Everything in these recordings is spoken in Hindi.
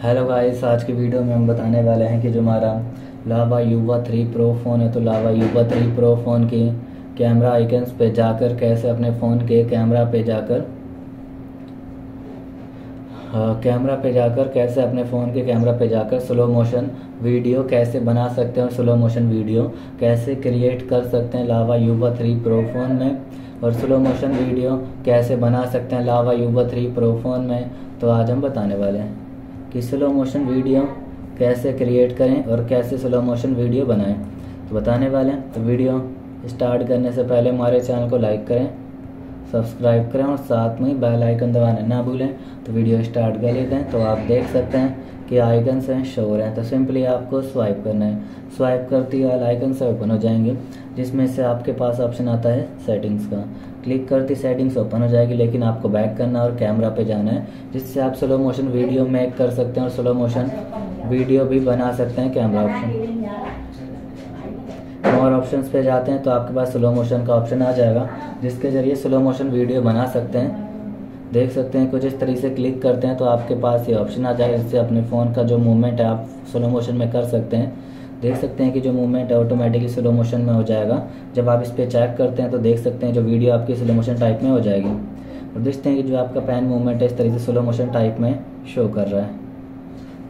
हेलो गाइस आज की वीडियो में हम बताने वाले हैं कि जो हमारा लावा युवा थ्री प्रो फ़ोन है तो Lava Yuva three pro phone की कैमरा आइकन्स पे जाकर कैसे अपने फ़ोन के कैमरा पे जाकर हाँ, कैमरा पे जाकर कैसे अपने फ़ोन के कैमरा पे जाकर स्लो मोशन वीडियो कैसे बना सकते हैं और स्लो मोशन वीडियो कैसे क्रिएट कर सकते हैं लावा युवा थ्री प्रो फ़ोन में और स्लो मोशन वीडियो कैसे बना सकते हैं लावा युवा थ्री प्रो फ़ोन में तो आज हम बताने वाले हैं। कि स्लो मोशन वीडियो कैसे क्रिएट करें और कैसे स्लो मोशन वीडियो बनाएँ। तो बताने वाले हैं तो वीडियो स्टार्ट करने से पहले हमारे चैनल को लाइक करें। सब्सक्राइब करें और साथ में ही बेल आइकन दबाना ना भूलें। तो वीडियो स्टार्ट कर लेते हैं। तो आप देख सकते हैं कि आइकन हैं शो हो। रहे हैं तो सिंपली आपको स्वाइप करना है। स्वाइप करते ही आइकन से ओपन हो जाएँगे, जिसमें से आपके पास ऑप्शन आता है सेटिंग्स का। क्लिक करते सेटिंग्स ओपन हो जाएगी, लेकिन आपको बैक करना और कैमरा पे जाना है, जिससे आप स्लो मोशन वीडियो मेक कर सकते हैं और स्लो मोशन वीडियो भी बना सकते हैं कैमरा ऑप्शन और ऑप्शंस पे जाते हैं तो आपके पास स्लो मोशन का ऑप्शन आ जाएगा, जिसके ज़रिए स्लो मोशन वीडियो बना सकते हैं। देख सकते हैं, कुछ इस तरीके से क्लिक करते हैं तो आपके पास ये ऑप्शन आ जाएगा, जिससे अपने फ़ोन का जो मूवमेंट है आप स्लो मोशन में कर सकते हैं। देख सकते हैं कि जो मूवमेंट है ऑटोमेटिकली स्लो मोशन में हो जाएगा। जब आप इस पर चेक करते हैं तो देख सकते हैं जो वीडियो आपकी स्लो मोशन टाइप में हो जाएगी। और देखते हैं कि जो आपका पैन मूवमेंट है इस तरीके से स्लो मोशन टाइप में शो कर रहा है।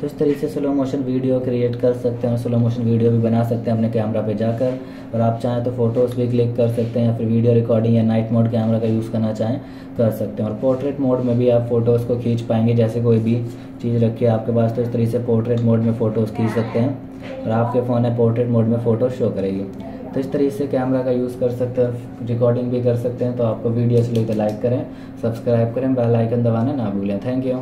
तो इस तरीके से स्लो मोशन वीडियो क्रिएट कर सकते हैं और स्लो मोशन वीडियो भी बना सकते हैं अपने कैमरा पे जाकर। और आप चाहें तो फ़ोटोज़ भी क्लिक कर सकते हैं या फिर वीडियो रिकॉर्डिंग या नाइट मोड कैमरा का यूज़ करना चाहें, कर सकते हैं। और पोर्ट्रेट मोड में भी आप फ़ोटोज़ को खींच पाएँगे, जैसे कोई भी चीज़ रखी है आपके पास तो इस तरीके से पोर्ट्रेट मोड में फ़ोटोज़ खींच सकते हैं। और आपके फ़ोन है पोर्ट्रेट मोड में फ़ोटो शो करेगी। तो इस तरीके से कैमरा का यूज़ कर सकते हैं रिकॉर्डिंग भी कर सकते हैं। तो आपको वीडियो अच्छी तो लाइक करें सब्सक्राइब करें बेल आइकन दबाना ना भूलें। Thank you